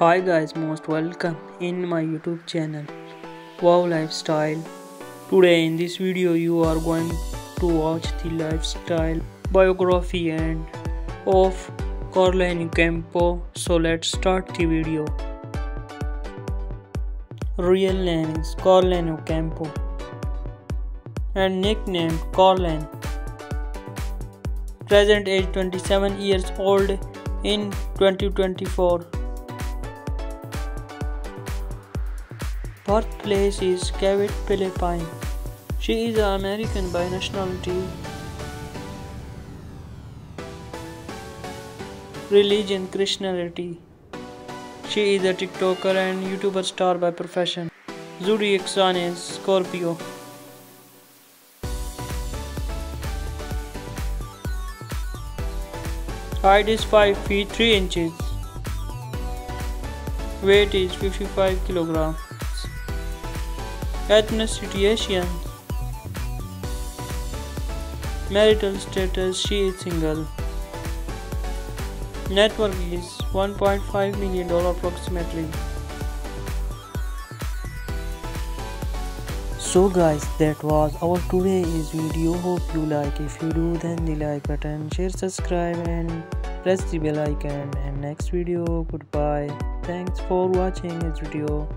Hi guys, most welcome in my YouTube channel Wow Lifestyle. Today in this video you are going to watch the lifestyle biography and of Carlyn Ocampo. So let's start the video. Real name is Carlyn Ocampo and nickname Carlyn. Present age 27 years old in 2024. Birthplace is Cavite, Philippines. She is American by nationality. Religion Christianity. She is a TikToker and YouTuber star by profession. Zodiac sign is Scorpio. Height is 5 feet 3 inches. Weight is 55 kilograms. Asian. Marital status She is single. Net worth is 1.5 million dollar approximately. So guys that was our today's video hope you like if you do then the like button share subscribe and press the bell icon and next video goodbye thanks for watching this video